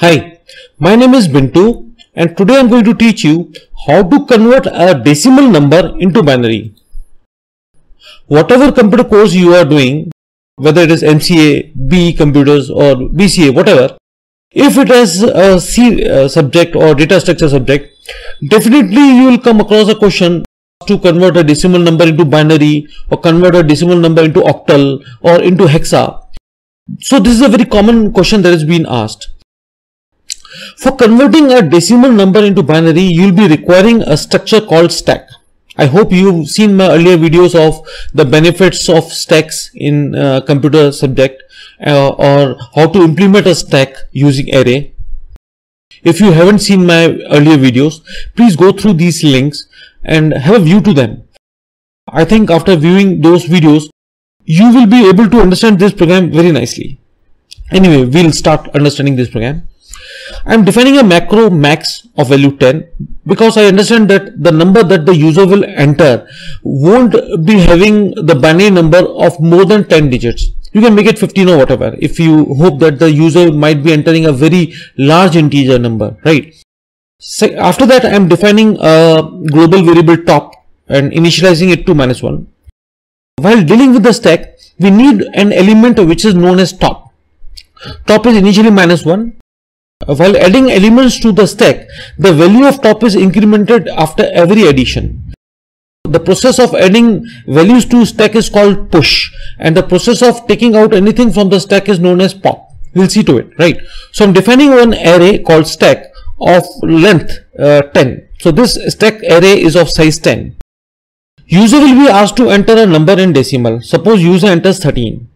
Hi, my name is Bintu and today I'm going to teach you how to convert a decimal number into binary. Whatever computer course you are doing, whether it is MCA, BE computers or BCA, whatever, if it has a C uh, subject or data structure subject, definitely you will come across a question to convert a decimal number into binary or convert a decimal number into octal or into hexa. So this is a very common question that has been asked. For converting a decimal number into binary, you will be requiring a structure called stack. I hope you've seen my earlier videos of the benefits of stacks in uh, computer subject uh, or how to implement a stack using array. If you haven't seen my earlier videos, please go through these links and have a view to them. I think after viewing those videos, you will be able to understand this program very nicely. Anyway, we'll start understanding this program. I'm defining a macro max of value 10 because I understand that the number that the user will enter won't be having the binary number of more than 10 digits. You can make it 15 or whatever if you hope that the user might be entering a very large integer number, right? So after that, I'm defining a global variable top and initializing it to minus 1. While dealing with the stack, we need an element which is known as top. Top is initially minus 1 while adding elements to the stack, the value of top is incremented after every addition. The process of adding values to stack is called push and the process of taking out anything from the stack is known as pop. We'll see to it, right? So I'm defining one array called stack of length uh, 10. So this stack array is of size 10. User will be asked to enter a number in decimal. Suppose user enters 13.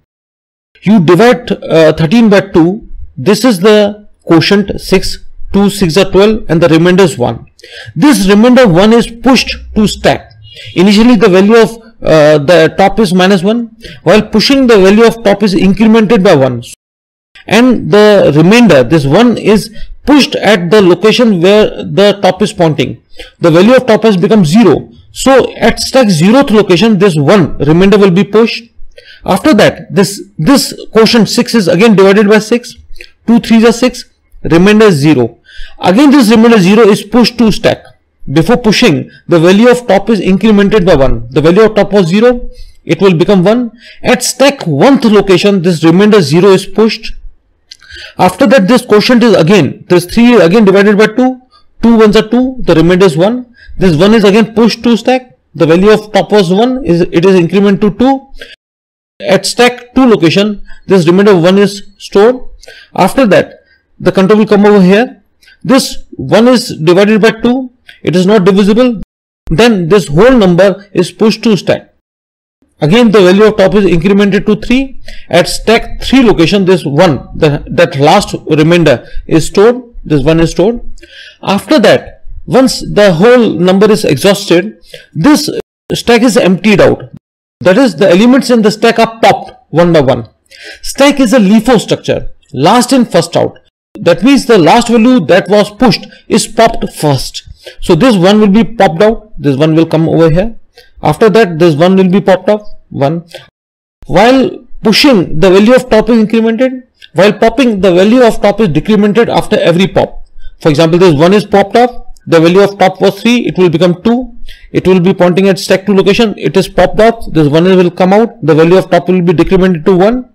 You divide uh, 13 by 2. This is the quotient 6 2 6 are 12 and the remainder is 1 this remainder 1 is pushed to stack. Initially the value of uh, the top is minus 1 while pushing the value of top is incremented by 1 and the remainder this 1 is pushed at the location where the top is pointing. The value of top has become 0 so at stack 0th location this 1 remainder will be pushed. After that this this quotient 6 is again divided by 6 2 3 is 6 remainder 0. Again this remainder 0 is pushed to stack. Before pushing, the value of top is incremented by 1. The value of top was 0, it will become 1. At stack 1th location, this remainder 0 is pushed. After that, this quotient is again, this 3 is again divided by 2. 2 ones are 2, the remainder is 1. This 1 is again pushed to stack. The value of top was 1, is it is increment to 2. At stack 2 location, this remainder 1 is stored. After that, the control will come over here. This 1 is divided by 2 it is not divisible. Then this whole number is pushed to stack. Again the value of top is incremented to 3 at stack 3 location this 1 the, that last remainder is stored. This 1 is stored. After that once the whole number is exhausted this stack is emptied out. That is the elements in the stack are popped one by one. Stack is a LIFO structure last in first out that means the last value that was pushed is popped first. So this one will be popped out. This one will come over here. After that, this one will be popped off. One. While pushing, the value of top is incremented. While popping, the value of top is decremented after every pop. For example, this one is popped off. The value of top was 3. It will become 2. It will be pointing at stack 2 location. It is popped off. This one will come out. The value of top will be decremented to 1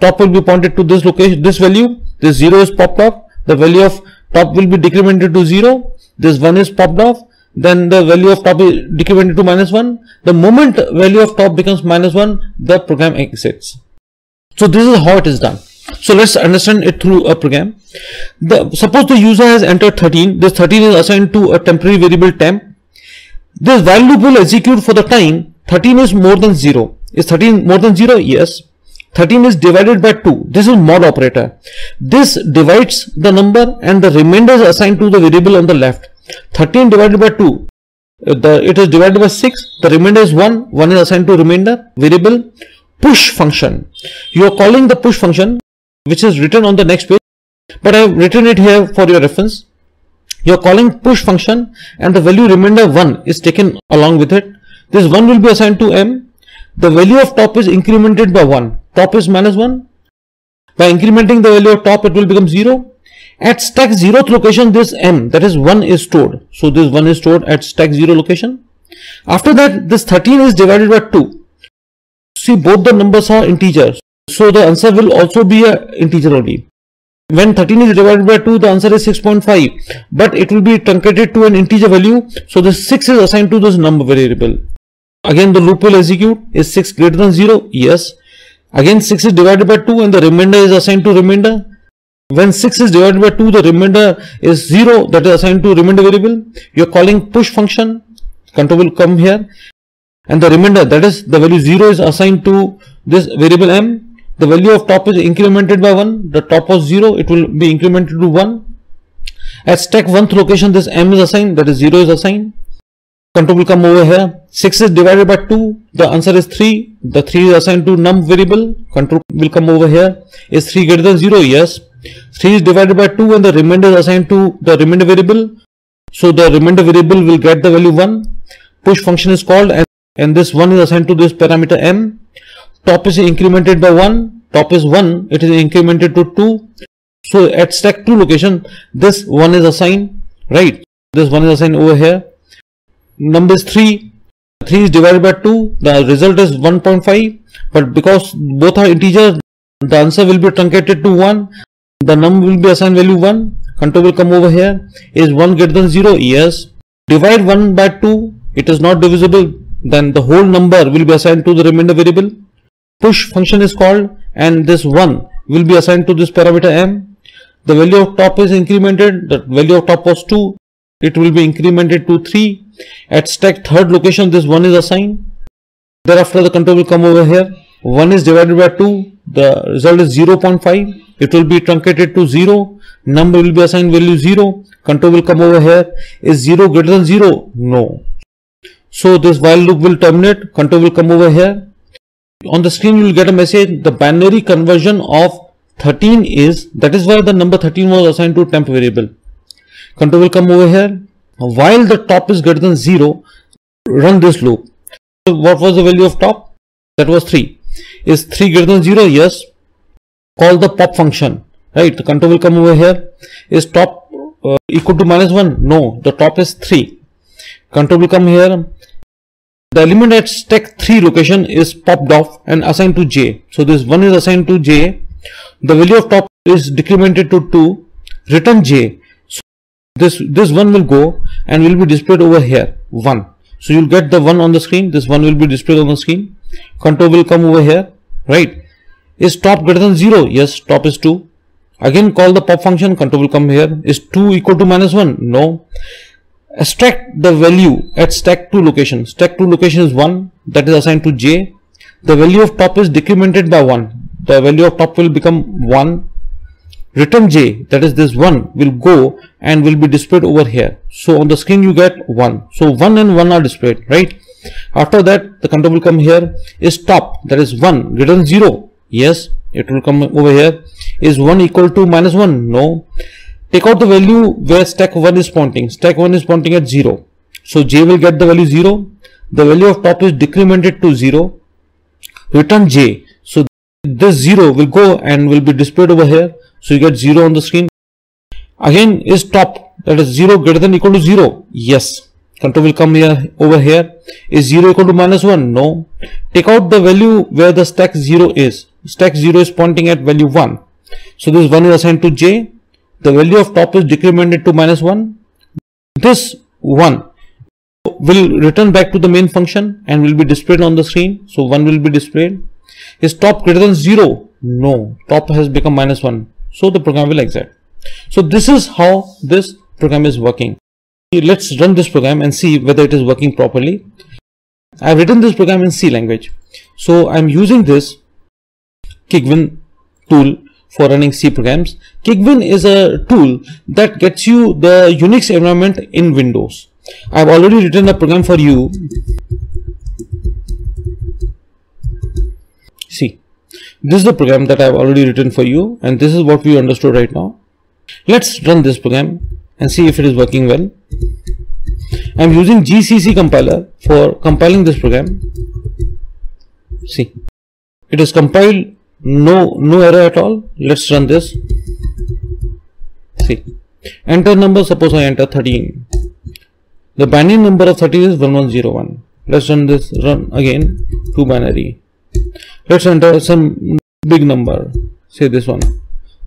top will be pointed to this location this value this 0 is popped off the value of top will be decremented to 0 this 1 is popped off then the value of top is decremented to minus 1 the moment value of top becomes minus 1 the program exits. So this is how it is done. So let's understand it through a program. The suppose the user has entered 13 this 13 is assigned to a temporary variable temp. This while loop will execute for the time 13 is more than 0 is 13 more than 0 yes 13 is divided by 2. This is mod operator. This divides the number and the remainder is assigned to the variable on the left. 13 divided by 2. Uh, the, it is divided by 6. The remainder is 1. 1 is assigned to remainder variable. Push function. You are calling the push function which is written on the next page. But I have written it here for your reference. You are calling push function and the value remainder 1 is taken along with it. This 1 will be assigned to m. The value of top is incremented by 1 top is minus 1 by incrementing the value of top it will become 0 At stack 0th location, this m, that is 1 is stored. So this 1 is stored at stack 0 location. After that, this 13 is divided by 2. See, both the numbers are integers. So the answer will also be a integer only. When 13 is divided by 2, the answer is 6.5. But it will be truncated to an integer value. So the 6 is assigned to this number variable. Again, the loop will execute. Is 6 greater than 0? Yes. Again, 6 is divided by 2 and the remainder is assigned to remainder. When 6 is divided by 2, the remainder is 0 that is assigned to remainder variable. You are calling push function. Control will come here. And the remainder that is the value 0 is assigned to this variable m. The value of top is incremented by 1. The top was 0. It will be incremented to 1. At stack 1th location this m is assigned that is 0 is assigned. Control will come over here. 6 is divided by 2. The answer is 3. The 3 is assigned to num variable. Control will come over here. Is 3 greater than 0? Yes. 3 is divided by 2 and the remainder is assigned to the remainder variable. So the remainder variable will get the value 1. Push function is called and, and this 1 is assigned to this parameter m. Top is incremented by 1. Top is 1. It is incremented to 2. So at stack 2 location, this 1 is assigned, right? This 1 is assigned over here. Number is 3. 3 is divided by 2. The result is 1.5. But because both are integers, the answer will be truncated to 1 the num will be assigned value 1 control will come over here. Is 1 greater than 0 yes. Divide 1 by 2 it is not divisible. Then the whole number will be assigned to the remainder variable. Push function is called and this 1 will be assigned to this parameter m. The value of top is incremented. The value of top was 2 it will be incremented to 3 at stack third location this 1 is assigned. Thereafter the control will come over here. 1 is divided by 2 the result is 0.5 it will be truncated to 0 number will be assigned value 0 control will come over here. Is 0 greater than 0 no. So this while loop will terminate. Control will come over here. On the screen you will get a message. The binary conversion of 13 is that is why the number 13 was assigned to temp variable. Control will come over here while the top is greater than 0 run this loop. So what was the value of top? That was 3 is 3 greater than 0 yes. Call the pop function right? The control will come over here. Is top uh, equal to minus 1 no. The top is 3 control will come here. The element at stack 3 location is popped off and assigned to j. So this 1 is assigned to j. The value of top is decremented to 2 return j this this one will go and will be displayed over here 1 so you'll get the one on the screen this one will be displayed on the screen control will come over here right is top greater than 0? Yes, top is 2. Again call the pop function, control will come here. Is 2 equal to minus 1? No. Extract the value at stack 2 location. Stack 2 location is 1 that is assigned to j. The value of top is decremented by 1. The value of top will become 1. Return j that is this 1 will go and will be displayed over here. So on the screen you get 1. So 1 and 1 are displayed right. After that the control will come here is top that is 1 greater than 0 yes it will come over here. Is 1 equal to minus 1 no. Take out the value where stack 1 is pointing. Stack 1 is pointing at 0 so j will get the value 0 the value of top is decremented to 0 return j this 0 will go and will be displayed over here. So you get 0 on the screen. Again is top that is 0 greater than equal to 0 yes. Control will come here over here. Is 0 equal to minus 1 no. Take out the value where the stack 0 is. Stack 0 is pointing at value 1 so this 1 is assigned to j. The value of top is decremented to minus 1 this 1 will return back to the main function and will be displayed on the screen. So 1 will be displayed is top greater than 0 no top has become minus 1 so the program will exit so this is how this program is working let's run this program and see whether it is working properly. I've written this program in C language. So I'm using this Cygwin tool for running C programs. Cygwin is a tool that gets you the Unix environment in Windows. I've already written a program for you. See, this is the program that I've already written for you and this is what we understood right now. Let's run this program and see if it is working well. I am using GCC compiler for compiling this program. See, it is compiled, no no error at all. Let's run this. See, Enter number, suppose I enter 13. The binary number of 13 is 1101. Let's run this, run again to binary. Let's enter some big number, say this one.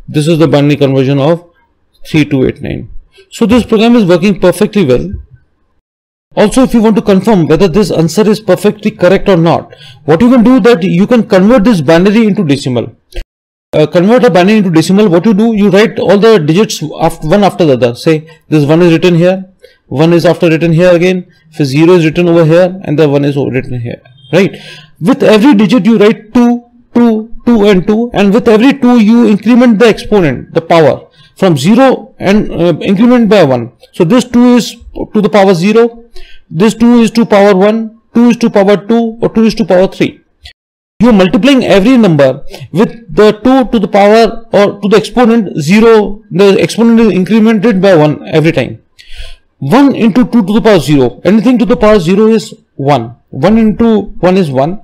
This is the binary conversion of 3289. So this program is working perfectly well. Also, if you want to confirm whether this answer is perfectly correct or not, what you can do that you can convert this binary into decimal. Uh, convert a binary into decimal, what you do, you write all the digits after, one after the other. Say this one is written here, one is after written here again, if 0 is written over here and the 1 is written here, right? With every digit you write 2, 2, 2 and 2 and with every 2 you increment the exponent, the power from 0 and uh, increment by 1. So this 2 is to the power 0, this 2 is to power 1, 2 is to power 2 or 2 is to power 3. You are multiplying every number with the 2 to the power or to the exponent 0, the exponent is incremented by 1 every time. 1 into 2 to the power 0, anything to the power 0 is 1, 1 into 1 is 1,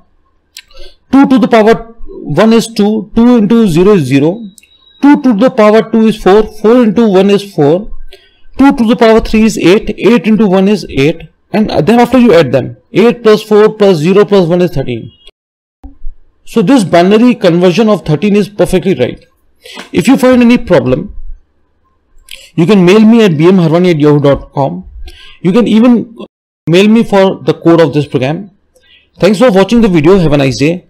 2 to the power 1 is 2, 2 into 0 is 0, 2 to the power 2 is 4, 4 into 1 is 4, 2 to the power 3 is 8, 8 into 1 is 8 and then after you add them 8 plus 4 plus 0 plus 1 is 13. So this binary conversion of 13 is perfectly right. If you find any problem, you can mail me at bmharwani at yahoo.com. You can even mail me for the code of this program. Thanks for watching the video. Have a nice day.